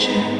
future.